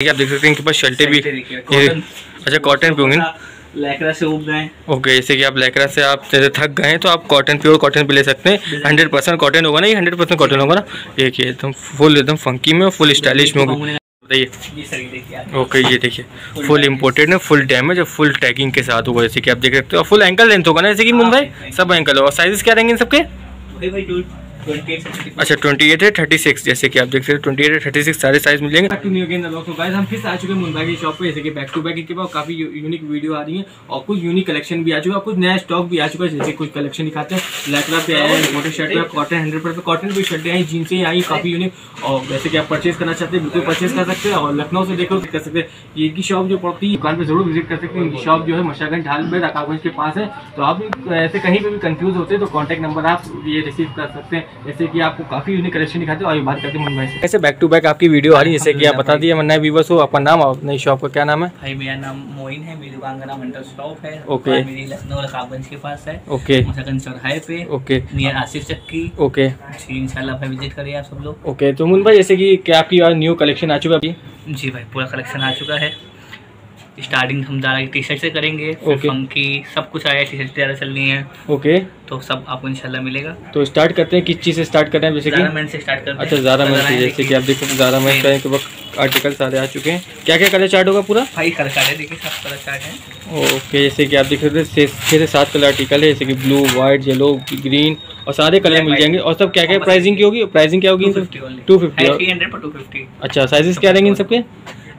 आप देख सकते हैं इनके पास शर्टें भी अच्छा कॉटन पे होंगे ना? लैकरा से उग गए ओके जैसे कि आप लैकरा से आप जैसे थक गए तो आप कॉटन प्योर कॉटन भी ले सकते हैं। हंड्रेड परसेंट कॉटन होगा ना? ये हंड्रेड परसेंट कॉटन होगा ना? एक ये एकदम फुल एकदम फंकी में फुल स्टाइलिश में होगी। बताइए। ओके ये देखिए। फुल इम्पोर्टेड है फुल डैमेज और फुल टैगिंग के साथ होगा जैसे कि आप देख सकते हो। फुल एंकल लेंथ होगा ना जैसे कि हाँ, मुंबई? सब एंकल होगा। साइजेस क्या रहेंगे इन सबके? अच्छा ट्वेंटी एट है थर्टी सिक्स जैसे कि आप देख सकते हैं ट्वेंटी एट है थर्टी सिक्स सारे साइज़ मिल जाएँगे बैक टू न्यू अगेन तो गाइस हम फिर आ चुके हैं मुंबई की शॉप पे जैसे कि बैक टू बैक इनके पास काफ़ी यूनिक वीडियो आ रही है और कुछ यूनिक कलेक्शन भी आ चुका है कुछ नया स्टॉक भी आ चुका है जैसे कुछ कलेक्शन दिखाते हैं। लैकरा पे आया है मोटे शर्ट पे कॉटन हंड्रेड परसेंट कॉटन की शर्टें आई जीन्स से आई काफ़ी यूनिक और जैसे कि आप परचेज करना चाहते हैं बिल्कुल परचेज कर सकते हैं और लखनऊ से देखो कर सकते हैं। ये की शॉप जो पड़ती है दुकान पर ज़रूर विज़िट कर सकते हैं। इनकी शॉप जो है मशागंज ढाल में रकागंज के पास है। तो आप भी ऐसे कहीं पर भी कंफ्यूज होते हैं तो कॉन्टैक्ट नंबर आप ये रिसीव कर सकते हैं। जैसे कि आपको काफ़ी यूनिक कलेक्शन दिखाते हैं और बात करते हैं मुंबई से। ऐसे बैक टू बैक आपकी वीडियो आ रही है? जैसे कि आप बता दिए मैं नए व्यूवर्स हो आपका नाम अपनी शॉप का क्या नाम है? भाई मेरा नाम मोइन है मेरी दुकान का नाम अंडर शॉप है। ओके। मेरी लखनऊ रकाबगंज के पास है। ओके। मसागंज चौराहे पे। ओके। नियर आसिफ चक्की। ओके। जी इंशाल्लाह भाई विज़िट करिए आप सब लोग। ओके तो मुन भाई जैसे कि क्या आपकी न्यू कलेक्शन आ चुका है अभी? जी भाई पूरा कलेक्शन आ चुका है। स्टार्टिंग हम ज़्यादा टी शर्ट से करेंगे ओके। फंकी सब कुछ आया टी शर्ट ज़्यादा चल रही है। Okay okay. तो सब आपको इंशाल्लाह मिलेगा। तो स्टार्ट करते हैं किस चीज़ से स्टार्ट कर रहे हैं जैसे कि मैन से स्टार्ट करते अच्छा ज़ारा मैन से जैसे कि आप देख सकते हैं ज़ारा मैन का के वक्त आर्टिकल सारे आ चुके हैं। क्या क्या कलर चार्ट होगा पूरा? भाई कलर चार्ट है देखिए सब कलर चार्ट है। ओके जैसे कि आप देख सकते हैं छः से सात कलर आर्टिकल है जैसे कि ब्लू वाइट येलो ग्रीन और सारे कलर मिल जाएँगे। और सब क्या क्या प्राइसिंग की होगी? प्राइसिंग क्या होगी? इन सब 250 only। टू फिफ्टी 300 पर 250 अच्छा साइजेस क्या रहेंगे इन सबके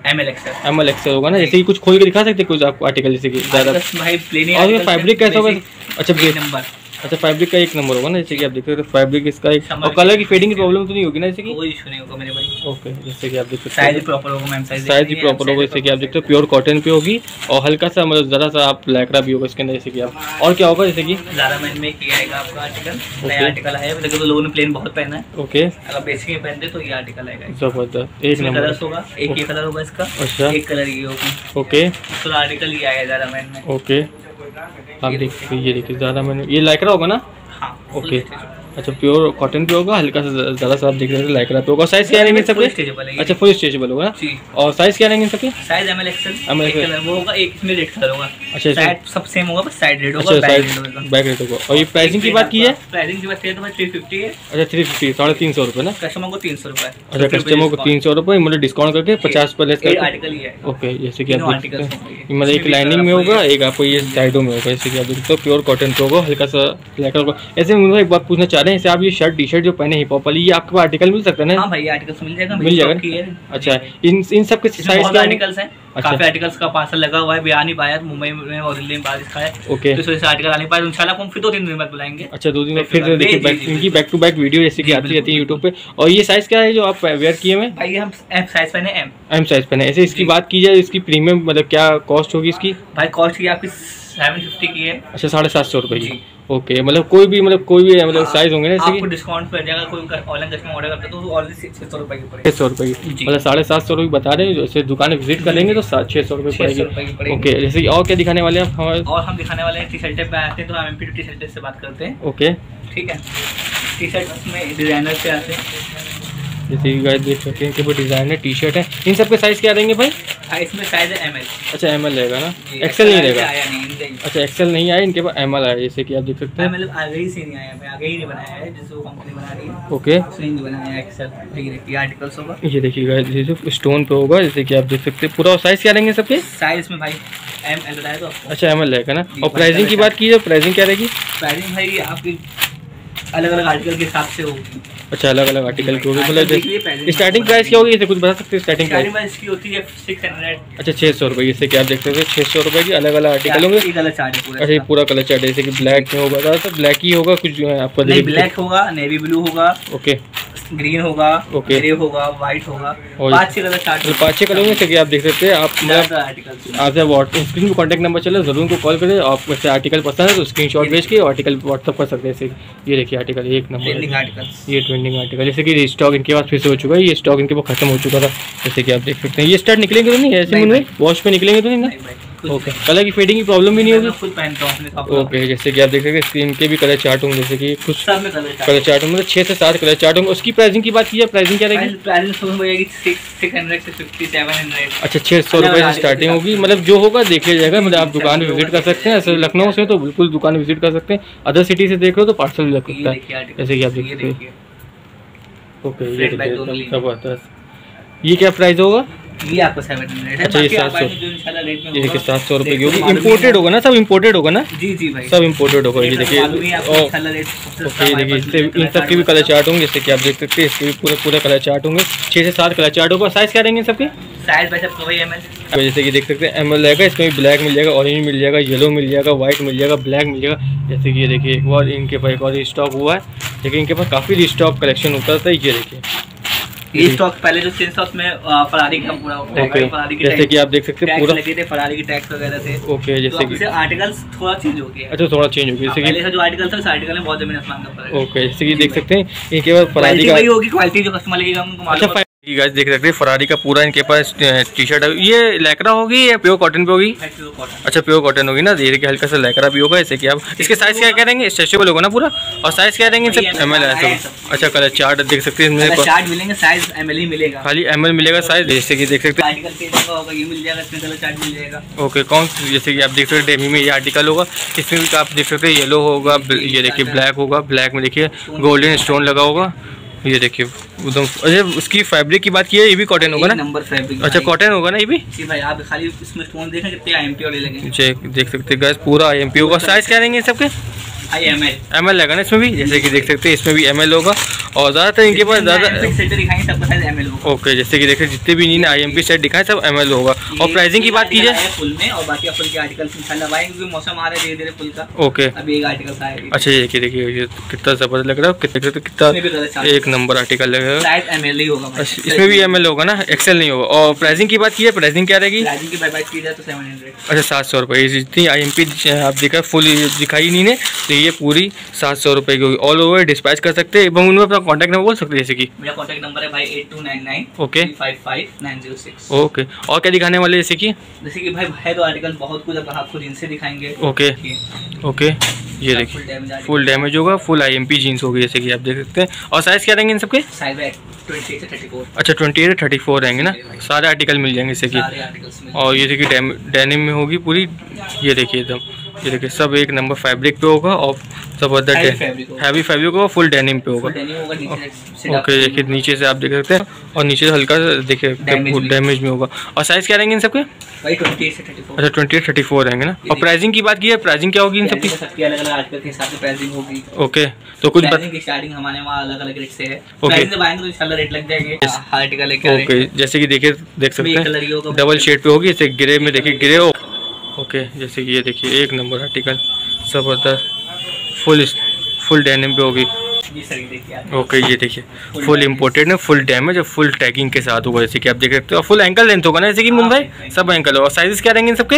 M L XL M L XL होगा ना? जैसे कि कुछ खोल के दिखा सकते हैं कुछ आपको आर्टिकल जैसे कि ज़्यादा भाई प्लेन और ये फैब्रिक कैसा होगा? अच्छा नंबर अच्छा फैब्रिक का एक नंबर होगा ना जैसे कि आप देख सकते हैं फैब्रिक इसका एक और कलर की फेडिंग की प्रॉब्लम तो नहीं होगी ना जैसे कि? कोई इशू नहीं होगा मेरे भाई। ओके जैसे कि आप देख सकते साइज़ प्रॉपर होगा मैम साइज़ साइज़ प्रॉपर होगा जैसे कि आप देखते हो प्योर कॉटन पे होगी और हल्का सा मतलब ज़रा सा आप लैकड़ा भी होगा इसके अंदर जैसे कि आप और क्या होगा जैसे कि? ज़ारा मैन में किया आएगा आपका आर्टिकल नया आर्टिकल है लेकिन तो लोगों ने प्लेन बहुत पहना है। ओके अगर बेसिक में पहनते तो ये आर्टिकल आएगा। ज़बरदस्त एक नंबर कलर्स होगा एक ये कलर होगा इसका अच्छा। एक कलर ये होगा। ओके तो आर्टिकल ये आएगा ज़ारा मैन में। ओके आप देखिए ये देखिए ज़्यादा मैंने ये लाइक रहा होगा ना? हाँ ओके अच्छा प्योर कॉटन पे होगा हल्का सा ज़्यादा सा आप देख रहे हैं लाइकरा पे होगा। साइज़ क्या रहेंगे सबके? अच्छा फुल स्ट्रेचेबल होगा। और साइज़ क्या रहेंगे सबके? Size M L XL ML एक कलर वो होगा एक इसमें रेड कलर होगा। अच्छा, साइड सब सेम होगा बस साइड रेड होगा अच्छा बैक रेड होगा। बैक रेट होगा। और ये प्राइसिंग की बात की है? प्राइसिंग की बात करें तो भाई थ्री फिफ्टी है। अच्छा थ्री फिफ्टी साढ़े तीन सौ रुपये ना? कस्टमर को तीन सौ रुपये अच्छा कस्टमर को तीन सौ रुपये मतलब डिस्काउंट करके पचास पर लेस करके। आर्टिकल ओके जैसे कि आप देख सकते हैं। ये मतलब एक लाइनिंग में होगा एक आपको ये साइडों में होगा। जैसे कि आप देख सकते हो प्योर कॉटन पे होगा हल्का सा ब्लैक का ऐसे मुझे एक बात पूछना चाह रहे हैं जैसे आप ये शर्ट टी शर्ट जो पहने हिप हॉप वाली ये आपके पास आर्टिकल मिल सकता है ना? हाँ भाई आर्टिकल्स मिल जाएगा मिल जाएगा की? अच्छा इन इन सब के साइज़ बहुत क्या आर्टिकल्स हैं। अच्छा। काफ़ी आर्टिकल्स का पार्सल लगा हुआ है बयान नहीं पाया मुंबई में और दिल्ली में बारिश का है। ओके तो इस आर्टिकल आने पाए इंशाल्लाह हम फिर दो तीन दिन बाद बुलाएँगे। अच्छा दो दिन में फिर देखिए बैक इनकी बैक टू बैक वीडियो जैसे कि आती रहती है यूट्यूब पे। और ये साइज़ क्या है जो आप वेयर किए में भाई हम एम साइज़ पहने एम एम साइज़ पहने ऐसे इसकी बात की जाए इसकी प्रीमियम मतलब क्या कॉस्ट होगी इसकी? भाई कॉस्ट की आपकी सेवन फिफ्टी की है। अच्छा साढ़े सात सौ रुपये की। ओके मतलब कोई भी मतलब कोई भी मतलब साइज़ होंगे ना आपको डिस्काउंट पड़ जाएगा कोई ऑनलाइन कस्टमर ऑर्डर करता है तो ऑलरेडी छः सौ रुपये की छः पड़ेगी सौ रुपये की। मतलब साढ़े सात सौ रुपये बता रहे हैं जैसे दुकान विज़िट करेंगे तो सात छः सौ रुपये 600 पड़ेगी। ओके जैसे कि और क्या दिखाने वाले हैं हमारे? और हम दिखाने वाले हैं टी शर्ट पे आते हैं तो हम एम टी शर्ट से बात करते हैं। ओके ठीक है? टी शर्ट में डिज़ाइनर से आते हैं। जैसे कि गाइस देख सकते हैं कि वो डिज़ाइन है टी शर्ट है। इन सब के साइज़ क्या रहेंगे भाई? हाँ, इसमें साइज़ है एम एल अच्छा एम एल रहेगा ना? एक्सेल नहीं रहेगा। अच्छा एक्सेल नहीं आया इनके पास एम एल आया जैसे कि आप देख सकते हैं। एल आगे ही से नहीं आया मैं आगे ही नहीं बनाया है जिससे वो कंपनी बना रही है। ओके बनाया एक्सेल ये आर्टिकल्स होगा। ये देखिए गाइस जैसे स्टोन पे होगा जैसे कि आप देख सकते हैं। पूरा साइज़ क्या रहेंगे सबके? साइज़ में भाई एम एल बताया तो अच्छा एम एल रहेगा ना? और प्राइसिंग की बात की जाए प्राइसिंग क्या रहेगी? प्राइसिंग भाई आपकी अलग अलग आर्टिकल के हिसाब से होगी अच्छा अलग अलग आर्टिकल की होगी मतलब स्टार्टिंग प्राइस क्या होगी? इसे कुछ बता सकते हैं? स्टार्टिंग प्राइस इसकी होती है सिक्स हंड्रेड अच्छा छः सौ रुपये जैसे कि आप देख सकते हैं? छः सौ रुपये की अलग अलग आर्टिकल होंगे। चार्ट है अच्छा ये पूरा कलर चार्ट है। जैसे कि ब्लैक में होगा ज़्यादातर ब्लैक ही होगा कुछ जो है आपका ब्लैक होगा नेवी ब्लू होगा। ओके ग्रीन होगा Okay. ग्रे होगा व्हाइट होगा। पाँच छह कलर चार्ट तो पाँच छः कलर में जैसे आप देख सकते हैं आप आपसे व्हाट्सएप स्क्रीन पर कॉन्टैक्ट नंबर चले ज़रूर उनको कॉल करें आप वैसे आर्टिकल पसंद है तो स्क्रीन शॉट भेज के आर्टिकल व्हाट्सअप कर सकते हैं ये देखिए आर्टिकल एक नंबर। ये ट्रेंडिंग आर्टिकल जैसे कि स्टॉक इनके पास फिर से हो चुका है ये स्टॉक इनके पास खत्म हो चुका था जैसे कि आप देख सकते हैं ये स्टार्ट निकलेंगे तो नहीं ऐसे वॉश पे निकलेंगे तो नहीं ना? ओके कलर की फेडिंग की प्रॉब्लम भी नहीं होगी? मैं खुद पहनता हूँ ओके जैसे कि आप देख सकते हैं स्क्रीन के भी कलर चार्ट होंगे जैसे कि कुछ कलर चार्ट होंगे मतलब छः से सात कलर चार्ट होंगे। उसकी प्राइसिंग की बात की जाए प्राइसिंग क्या रहेगी? अच्छा छः सौ रुपये से स्टार्टिंग होगी। मतलब जो होगा देख जाएगा। मतलब आप दुकान विज़िट कर सकते हैं। ऐसे लखनऊ से तो बिल्कुल दुकान विज़िट कर सकते हैं। अदर सिटी से देख रहे हो तो पार्सल भी लग सकता है। जैसे कि आप देख सकते हैं। देखिए। ओके ये क्या प्राइस होगा? ये आपको सेवन हंड्रेड अच्छा, ये 700 जो रेट में ये देखिए सात सौ रुपये की होगी। इम्पोर्टेड होगा ना? सब इम्पोर्टेड होगा ना? जी जी भाई। सब इम्पोर्टेड होगा। ये देखिए ही है ओके देखिए इससे इन सब के भी कलर चार्ट होंगे। जैसे कि आप देख सकते हैं इसके भी पूरे पूरे कलर चार्ट होंगे। छः से सात कलर चार्ट होगा। साइज़ क्या रहेंगे सबके? साइज़ भाई सबको भाई एम एल जैसे कि देख सकते हैं एम एल रहेगा इसमें भी ब्लैक मिल जाएगा ऑरेंज मिल जाएगा येलो मिल जाएगा व्हाइट मिल जाएगा ब्लैक मिल जाएगा। जैसे कि ये देखिए एक और इनके पास एक और स्टॉक हुआ है। लेकिन इनके पास काफ़ी स्टॉक कलेक्शन होता था। ये देखिए ये स्टॉक पहले जो उसमें फरारी का पूरा okay. फरारी के जैसे कि आप देख सकते हैं पूरा लगे थे फरारी के टैक्स वगैरह थे। ओके जैसे तो कि आर्टिकल्स थोड़ा चेंज हो गया अच्छा थोड़ा चेंज हो गया हाँ, जैसे कि जो आर्टिकल था उस आर्टिकल में बहुत ज़मीन आसमान का फ़र्क है। ओके जैसे कि देख सकते हैं इनके बाद फरारी का होगी क्वालिटी जो कस्टमर लगेगा उनको अच्छा मालूम फाइन गाइस देख सकते हैं फरारी का पूरा इनके पास टी शर्ट है। ये लैकरा होगी या प्योर कॉटन पे होगी? अच्छा प्योर कॉटन होगी ना धीरे के हल्का सा लैकरा भी होगा जैसे कि आप इसके साइज़ क्या करेंगे? स्ट्रेचेबल होगा ना पूरा? और साइज़ क्या ये एम एल अच्छा कलर चार्ट देख सकते हैं इसमें चार्ट मिलेंगे साइज़ एम ही मिलेगा। खाली एम एल मिलेगा साइज़ जैसे कि देख सकते हैं। ओके कौन जैसे कि आप देख सकते हैं डेमी में ये आर्टिकल होगा। इसमें भी आप देख सकते हैं येलो होगा ये देखिए ब्लैक होगा ब्लैक में देखिए गोल्डन स्टोन लगा होगा। ये देखिए एकदम अच्छा उसकी फैब्रिक की बात की है ये भी कॉटन होगा ना? नंबर फैब्रिक अच्छा कॉटन होगा ना ये भी? जी भाई आप खाली इसमें स्टोन देखें कितने आईएमपी वाले लगे जे देख सकते हैं गैस पूरा एम पी होगा साइज़ क्या रहेंगे सबके? I M L M L लगा ना इसमें भी? जैसे कि देख सकते हैं इसमें भी एम एल होगा। और ज़्यादातर इनके पास ज़्यादा ओके जैसे कि देख सकते हैं, जितने भी इन्होंने आई एम पी सेट दिखाए सब एम एल होगा और प्राइसिंग की बात की जाए फुल में और बाकी फुल के आर्टिकल क्योंकि मौसम आ रहा है धीरे धीरे फुल का। ओके अभी एक आर्टिकल आएगा अच्छा ये देखिए देखिए ये कितना ज़बरदस्त लग रहा है कितने कितने- एक नंबर आर्टिकल लग रहा भाई। अच्छा, इसमें भी एम एल होगा ना? एक्सेल नहीं होगा। और प्राइसिंग की बात की है प्राइसिंग क्या रहेगी? तो अच्छा सात सौ रुपये जितनी आई एम पी आप देखा फुल दिखाई नहीं ने तो ये पूरी सात सौ रुपये की होगी। ऑल ओवर डिस्पैच कर सकते हैं। एवं उनमें अपना कॉन्टैक्ट नंबर बोल सकते हैं जैसे कि? मेरा कॉन्टैक्ट नंबर है भाई eight two nine nine Okay. Five five nine zero six okay और क्या दिखाने वाले जैसे कि? जैसे कि भाई है तो आर्टिकल बहुत कुछ अब आपको जिनसे दिखाएँगे। ओके ओके ये फुल देखिए फुल डैमेज होगा full I M P jeans होगी जैसे कि आप देख सकते हैं। और साइज़ क्या रहेंगे इन सबके? साइज़ अच्छा ट्वेंटी एट थर्टी फोर रहेंगे ना? सारे आर्टिकल मिल जाएँगे जैसे कि। और ये देखिए डेनिम में होगी पूरी। ये देखिए एकदम। ये देखिए सब एक नंबर फैब्रिक पे होगा और सब fabric हैवी फैब्रिक होगा फुल डेनिम पे होगा। ओके देखिए नीचे से आप देख सकते हैं और नीचे से हल्का देखिए डैमेज में होगा। और साइज़ क्या रहेंगे इन सबके? अच्छा ट्वेंटी एट थर्टी फोर रहेंगे ना। और प्राइसिंग की बात की है प्राइसिंग क्या होगी इन सबकी? सबकी अलग अलग आर्टिकल के हिसाब से प्राइसिंग होगी। ओके तो कुछ बत स्टार्टिंग हमारे वहाँ अलग अलग रेट से है। Okay. प्राइसिंग जब आएँगे तो ओके जैसे कि देखिए देख सकते हैं। डबल शेड पे होगी जैसे ग्रे में देखिए ग्रे ओके जैसे कि ये देखिए एक नंबर आर्टिकल ज़बरदस्त फुल फुल डेनिम पे होगी। ओके ये देखिए फुल इम्पोर्टेड है फुल डैमेज और फुल टैगिंग के साथ होगा जैसे कि आप देख सकते हो। फुल एंकल लेंथ होगा ना जैसे कि मुंबई? सब एंकल होगा। साइजेस क्या रहेंगे इन सबके?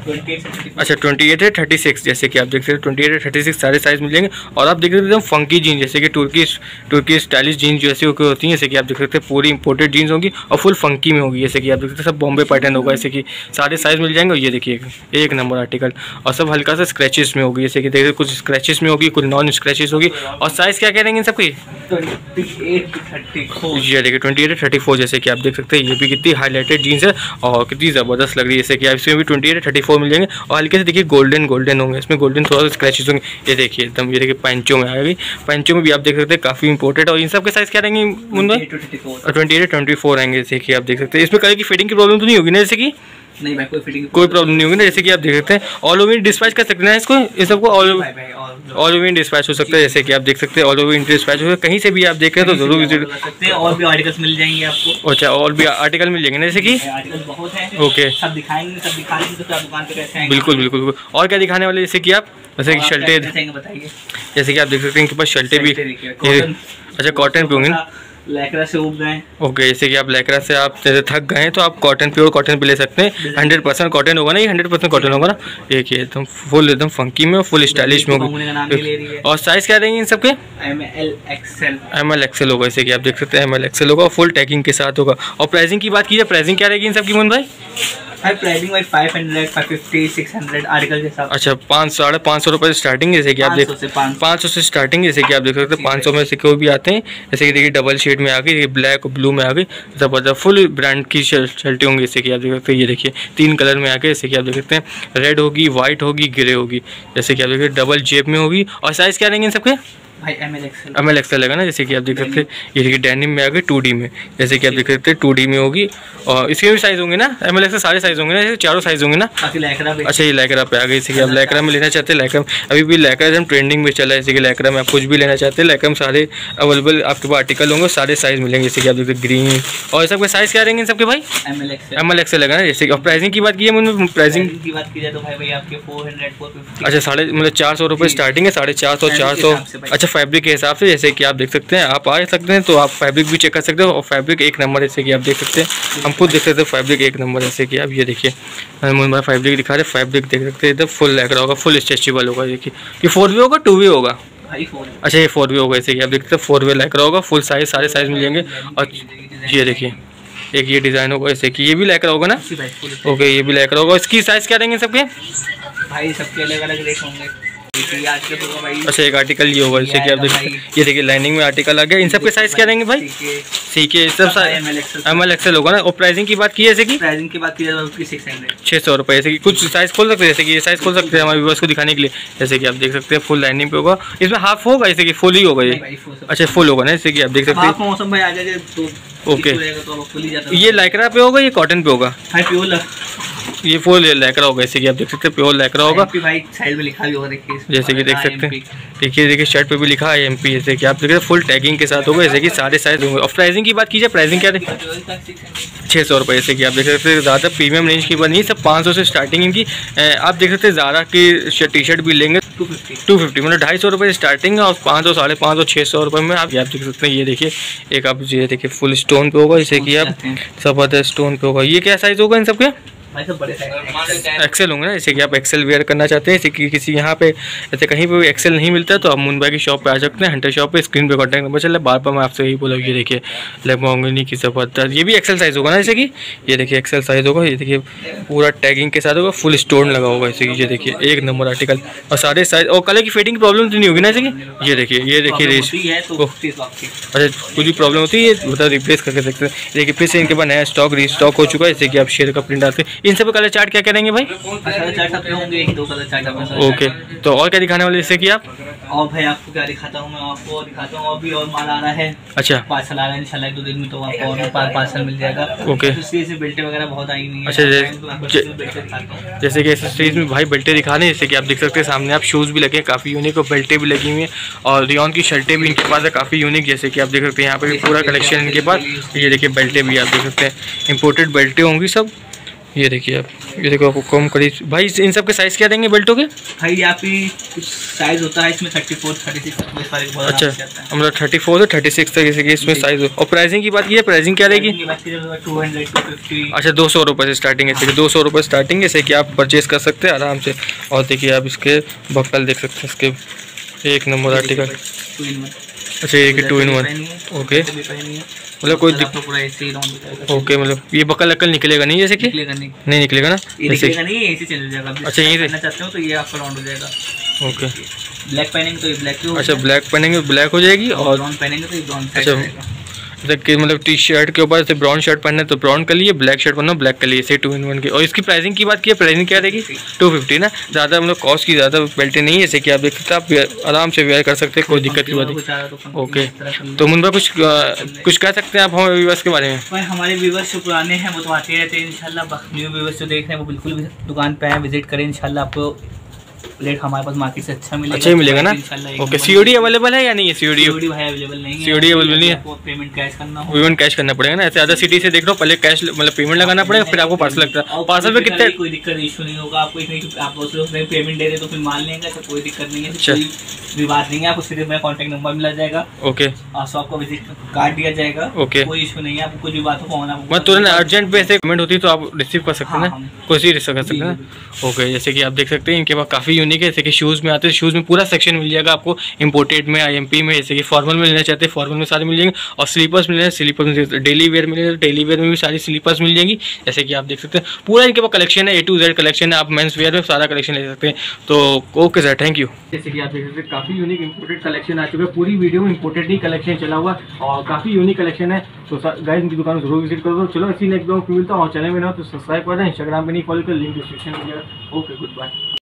अच्छा ट्वेंटी एट है थर्टी सिक्स जैसे कि आप देख सकते हैं ट्वेंटी एट है थर्टी सिक्स सारे साइज़ मिल जाएँगे और आप देख सकते हैं एकदम फंकी जीन्स जैसे कि तुर्की तुर्की स्टाइलिश जीन्स जैसे होती हैं जैसे कि आप देख सकते हैं पूरी इंपोर्टेड जीन्स होगी और फुल फंकी में होगी जैसे कि आप देख सकते हैं सब बॉम्बे पैटर्न होगा जैसे कि सारे साइज़ मिल जाएँगे। और ये देखिए एक नंबर आर्टिकल और सब हल्का सा स्क्रैचेस में होगी जैसे कि देखिए कुछ स्क्रैचेस में होगी कुछ नॉन स्क्रैचेस होगी। और साइज़ क्या कह इन सबकी? Twenty eight thirty four. ये देखिए ट्वेंटी एट थर्टी फोर जैसे कि आप देख सकते हैं ये भी कितनी हाईलाइटेड जीन्स है और कितनी ज़बरदस्त लग रही है जैसे कि आप इसमें भी ट्वेंटी एट थर्टी फोर मिल जाएँगे और हल्के से देखिए गोल्डन गोल्डन होंगे। इसमें गोल्डन थोड़ा सा स्क्रैचेज होंगे। ये देखिए एकदम ये देखिए पैंचों में आएगी। गई पैंचों में भी आप देख सकते हैं काफ़ी इंपॉर्टेंट और इन सब के साइज़ क्या रहेंगे Mumbai twenty eight twenty four आएँगे देखिए आप देख सकते हैं। इसमें कलर की फिटिंग की प्रॉब्लम तो नहीं होगी ना जैसे कि नहीं भाई कोई फिटिंग कोई प्रॉब्लम नहीं होगी ना जैसे कि आप देख सकते हैं ऑल ओवर डिस्पैच कर सकते हैं इसको इस सबको ऑल ओवर डिस्पैच हो सकता है जैसे कि आप देख सकते हैं ऑल ओवर डिस्पैच हो कहीं से भी आप देख रहे हैं तो ज़रूर विज़िट कर सकते हैं और भी आर्टिकल्स मिल जाएँगे आपको। अच्छा और भी आर्टिकल मिल जाएँगे ना जैसे कि ओके सब दिखाएँगे सब दिखाएँगे तो दुकान पे कैसे बिल्कुल बिल्कुल और क्या दिखाने वाले जैसे कि आप जैसे कि शर्टें बताइए। जैसे कि आप देख सकते हैं इनके पास शर्टें भी ये। अच्छा कॉटन पे होंगे। लैकरा से उब गए ओके जैसे कि आप लैकरा से आप जैसे थक गए हैं तो आप कॉटन प्योर कॉटन भी ले सकते हैं। हंड्रेड परसेंट कॉटन होगा ना? ये हंड्रेड परसेंट कॉटन होगा ना? एक ये एकदम फुल एकदम फंकी में फुल स्टाइलिश में होगी। और साइज़ क्या रहेंगे इन सबके? M L XL M L XL होगा जैसे कि आप देख सकते हैं। एम एल एक्सएल होगा फुल टैगिंग के साथ होगा। और प्राइसिंग की बात की जाए प्राइसिंग क्या रहेगी इन सबकी मोहन भाई? प्राइसिंग आर्टिकल के हिसाब अच्छा पाँच साढ़े पाँच सौ रुपये स्टार्टिंग जैसे कि आप देख 500 से। 500 पाँच सौ से स्टार्टिंग जैसे कि आप देख सकते हैं पाँच सौ में से कोई भी आते हैं जैसे कि देखिए डबल शेड में आ गई ब्लैक और ब्लू में आ गई ज़बरदस्त फुल ब्रांड की शर्टें होंगी जैसे कि आप देख सकते हैं ये देखिए तीन कलर में आ गए जैसे कि आप देख सकते हैं रेड होगी वाइट होगी ग्रे होगी जैसे कि आप देख सकते हैं डबल जेब में होगी और साइज़ क्या रहेंगे इन सबके? भाई एम एल एम लगा ना जैसे कि आप देख सकते हैं ये देखिए डेनिम में आ गई टू में। जैसे कि आप देख सकते हैं टू में होगी। और इसके भी साइज़ होंगे ना एम एल एक्सएल सारे साइज़ होंगे ना चारों साइज़ होंगे ना। अच्छा ये लैकरा पे आ गई जैसे कि आप लैकरा में लेना चाहते हैं लैकरा अभी भी लैकरा एकदम ट्रेंडिंग में चला है जैसे कि लैकरा में आप कुछ भी लेना चाहते हैं लैकरा में सारे अवेलेबल आपके पास आर्टिकल होंगे सारे साइज़ मिलेंगे जैसे कि आप देखते ग्रीन और सबके साइज़ क्या रहेंगे सबके भाई? एम एल एम लगा ना जैसे कि प्राइसिंग की बात की है मैंने प्राइसिंग की बात की जाए तो भाई भाई आपके फोर हंड्रेड अच्छा साढ़े मतलब चार सौ रुपये। स्टार्टिंग है साढ़े चार सौ चार सौ। अच्छा फैब्रिक के हिसाब से जैसे कि आप देख सकते हैं आप आ सकते हैं तो आप फैब्रिक भी चेक कर सकते हो और फैब्रिक एक नंबर जैसे कि आप देख सकते हैं। हम खुद देख सकते हैं फैब्रिक एक नंबर जैसे कि आप ये देखिए। मैं फैब्रिक दिखा रहे फैब्रिक देख सकते हैं एकदम फुल लग रहा होगा फुल स्ट्रेचेबल होगा देखिए। ये फोर वे होगा टू वे होगा? अच्छा ये फोर वे होगा जैसे कि आप देखते हैं फोर वे लग रहा होगा फुल साइज़ सारे साइज़ मिल जाएँगे। और ये देखिए एक ये डिज़ाइन होगा ऐसे कि ये भी रहा होगा ना? ओके ये भी रहा होगा इसकी साइज़ क्या रहेंगे सबके? भाई सबके अलग अलग रेट होंगे। देखिए अच्छा एक आर्टिकल ये होगा जैसे कि आप देख ये देखिए लाइनिंग में आर्टिकल आ गया। इन सब के साइज़ क्या रहेंगे भाई? ठीक है। सब एम एल एक्सएल होगा ना? और प्राइसिंग की बात की जैसे कि? प्राइसिंग की बात की जाए तो छः सौ रुपये जैसे कि कुछ साइज़ खोल सकते हैं जैसे कि ये साइज़ खोल सकते हैं हमारे व्यूवर्स को दिखाने के लिए। जैसे कि आप देख सकते हैं फुल लाइनिंग पे होगा। इसमें हाफ़ होगा जैसे कि फुल ही होगा ये? अच्छा फुल होगा ना जैसे कि आप देख सकते हैं। ओके। तो ये लाइकरा पे होगा ये कॉटन पे होगा? ये फुल लाइकरा होगा जैसे कि आप देख सकते हैं प्योर लाइकरा होगा। साइड में लिखा भी होगा देखिए जैसे कि देख हाँ, सकते हैं। देखिए देखिए शर्ट पे भी लिखा है एम पी जैसे कि आप देख सकते हैं फुल टैगिंग के साथ होगा जैसे कि सारे साइज़ होंगे। और प्राइसिंग की बात कीजिए प्राइसिंग क्या है छः सौ रुपये जैसे कि आप देख सकते हैं ज़्यादा प्रीमियम रेंज की बात नहीं सब पाँच सौ से स्टार्टिंग इनकी आप देख सकते हैं ज़ारा की टी शर्ट भी लेंगे। टू फिफ्टी मतलब ढाई सौ रुपये स्टार्टिंग है और पाँच सौ साढ़े पाँच सौ छः सौ रुपये में आप आप देख सकते हैं ये देखिए एक आप ये देखिए फुल स्टोन पे होगा जैसे कि आप ज़बरदस्त स्टोन पे होगा। ये क्या साइज़ होगा इन सबके सब साइज़ एक्सेल होंगे ना जैसे कि आप एक्सेल वेयर करना चाहते हैं जैसे कि किसी यहाँ पे ऐसे कहीं पे एक्सेल नहीं मिलता है तो आप मुंबई की शॉप पे आ सकते हैं हंटर शॉप पे स्क्रीन पे कॉन्टैक्ट नंबर चल रहा है बार बार मैं आपसे यही बोला ये देखिए लेमोंगनी की ज़बरदस्त ये भी एक्सेल साइज़ होगा ना जैसे कि? ये देखिए एक्सेल साइज़ होगा ये देखिए पूरा टैगिंग के साथ होगा फुल स्टोन लगा होगा जैसे कि ये देखिए एक नंबर आर्टिकल और सारे साइज़ और कलर की फिटिंग प्रॉब्लम तो नहीं होगी ना जैसे कि? ये देखिए ये देखिए रेस तो अच्छा कुछ भी प्रॉब्लम होती है ये मतलब रिप्लेस करके सकते हैं। देखिए फिर से इनके पास नया स्टॉक रीस्टॉक हो चुका है जैसे कि आप शेयर का प्रिंट आते हैं। इन सब कलर चार्ट क्या करेंगे भाई? कलर चार्ट अपने होंगे? एक दो कलर चार्ट ओके तो और क्या दिखाने वाले जैसे कि आप? और भाई आपको क्या दिखाता हूँ मैं? आपको और दिखाता हूँ अभी और माल आ रहा है। अच्छा। पार्सल आ रहा है इंशाल्लाह एक दो दिन में तो आपको और पार पार्सल मिल जाएगा। ओके। इसमें बेल्टें वगैरह बहुत आई हुई हैं। अच्छा, हूँ। जैसे कि एक्सेसरीज में भाई बेल्टें दिखाने जैसे कि आप देख सकते हैं सामने आप शूज़ भी लगे हैं काफ़ी यूनिक और बेल्टें भी लगी हुई हैं। और रियॉन की शर्टें भी इनके पास है काफ़ी यूनिक जैसे कि आप देख सकते हैं यहाँ पे भी पूरा कलेक्शन इनके पास। ये देखिए बेल्टें भी आप देख सकते हैं। इंपोर्टेड बेल्टें होंगी सब। ये देखिए आप ये देखो आपको कम करीब भाई इन सब के साइज़ क्या देंगे बेल्टों के? भाई यहाँ पे कुछ साइज़ होता है इसमें थर्टी फोर थर्टी सिक्स अच्छा है मतलब थर्टी फोर से थर्टी सिक्स तक जैसे कि इसमें साइज़ और प्राइसिंग की बात की है प्राइसिंग क्या रहेगी? टू हंड्रेड टू फिफ्टी अच्छा दो सौ रुपये से स्टार्टिंग है दो सौ रुपये स्टार्टिंग है जैसे कि आप परचेज कर सकते हैं आराम से। और देखिए आप इसके बक्कल देख सकते हैं इसके एक नंबर आर्टिकल अच्छा एक टू इन वन ओके मतलब कोई ओके मतलब ये बकल अकल निकलेगा नहीं जैसे कि? नहीं। नहीं निकलेगा ना? जैसे निकलेगा नहीं ये ऐसे चल जाएगा। अच्छा, यहीं से? हो तो ये आपका राउंड हो जाएगा। ओके ब्लैक पहनेंगे तो ये ब्लैक अच्छा ब्लैक पहनेंगे ब्लैक हो जाएगी और और ब्राउन पहनेंगे तो ये ब्राउन अच्छा, जैसे कि मतलब टी शर्ट के ऊपर ब्राउन शर्ट पहनना है तो ब्राउन कर लिए ब्लैक शर्ट पहनना ब्लैक कर लिए ऐसे टू इन वन के। और इसकी प्राइसिंग की बात की प्राइसिंग क्या रहेगी? टू फिफ्टी ना? ज़्यादा मतलब कॉस्ट की ज़्यादा बेल्टें नहीं है, जैसे कि आप देख सकते आप आराम से वेयर कर सकते हैं, कोई दिक्कत की बात नहीं। ओके तो मुझे कुछ कुछ कह सकते हैं आप हमारे व्यूवर्स के बारे में? हमारे व्यूवर्स जो पुराने हैं, वो तो आते रहते हैं इंशाल्लाह न्यू व्यूवर्स जो देख रहे हैं, वो बिल्कुल दुकान पर आए विज़िट करें इंशाल्लाह आपको रेट हमारे पास मार्केट से अच्छा मिलेगा अच्छा ही मिलेगा ना? Okay number C O D available है या नहीं है? सी ओ डी COD भाई अवेलेबल नहीं है। COD available नहीं है? आपको पेमेंट कैश करना हो। पेमेंट कैश करना पड़ेगा ना? ऐसे अदर सिटी से देख लो पहले कैश मतलब पेमेंट लगाना पड़ेगा फिर आपको पार्सल लगता है। पार्सल में कितने कोई दिक्कत इशू नहीं होगा। आपको इतनी आप पेमेंट दे रहे तो फिर मान लेंगे तो कोई दिक्कत नहीं है। अच्छा। कोई विवाद नहीं है। आपको सिर्फ़ मेरा कॉन्टैक्ट नंबर मिला जाएगा। ओके। और शॉप का विज़िट कार्ड दिया जाएगा। ओके। कोई इशू नहीं है। आपको कुछ भी बात हो फ़ोन आपको मैं तुरंत अर्जेंट पे ऐसे पेमेंट होती है तो आप रिसीव कर सकते हैं हाँ, ना? कोई सी रिसीव कर सकते हैं ओके जैसे कि आप देख सकते हैं इनके पास काफ़ी काफ़ी यूनिक है जैसे कि शूज़ में आते हैं शूज़ में पूरा सेक्शन मिल जाएगा आपको इंपोर्टेड में आईएमपी में, जैसे कि फॉर्मल में लेना चाहते हैं फॉर्मल में सारे मिल जाएँगे और स्लीपर्स मिल जाएँगे स्लीपर्स में डेली वेयर मिल जाएँगे डेली वेयर में भी सारी स्लीपर्स मिल जाएँगी, जैसे कि आप देख सकते हैं। पूरा इनके पास कलेक्शन है ए टू जेड कलेक्शन है, आप मेंस वेयर में सारा कलेक्शन ले सकते हैं। तो ओके सर थैंक यू जैसे कि आप देख सकते हैं, काफ़ी यूनिक इंपोर्टेड कलेक्शन आ चुका है। पूरी वीडियो में इंपोर्टेड ही कलेक्शन चला हुआ और काफ़ी यूनिक कलेक्शन है। तो गाइस इनकी दुकान ज़रूर विज़िट करो चलो, इसी नेक्स्ट वीडियो मिलता हूँ। और चैनल में ना तो सब्सक्राइब कर दें। इंस्टाग्राम पे नहीं फॉलो कर लिंक डिस्क्रिप्शन में ओके गुड बाय